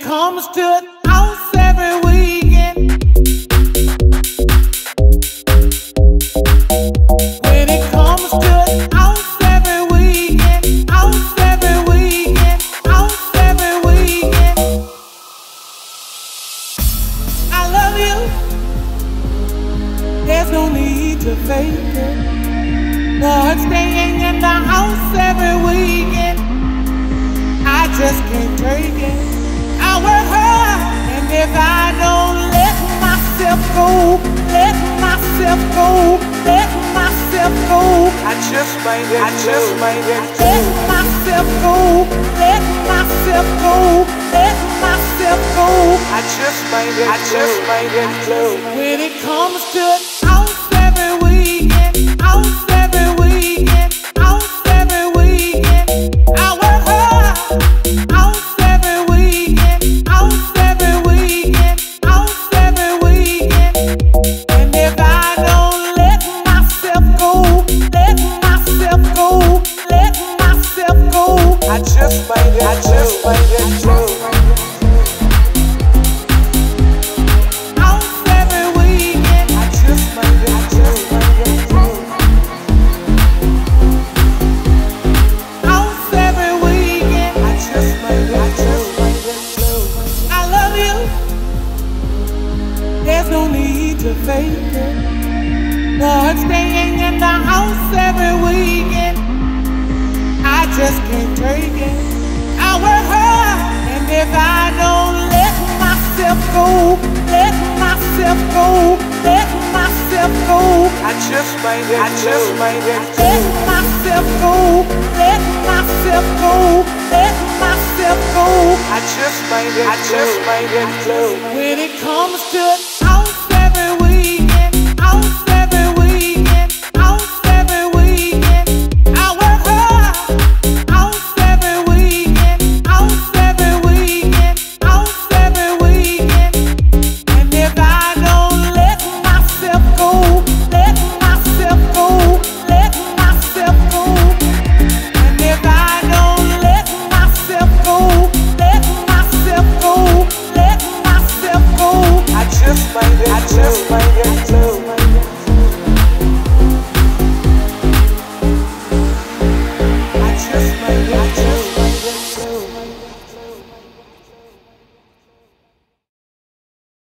comes to house every weekend. When it comes to house every weekend, house every weekend, house every weekend. I love you. There's no need to fake it. But staying in the house go, let myself go, let myself go, I just made it. I just made it. let myself go, let myself go, let myself go. I just made it. I just made it. When it comes to house Just made it. I just love you. There's no need to fake it. But staying in the house every weekend, myself go, let myself go, I just made it. I just made it. let myself go, let myself go, let myself go. I just made it. I just made it. When it comes to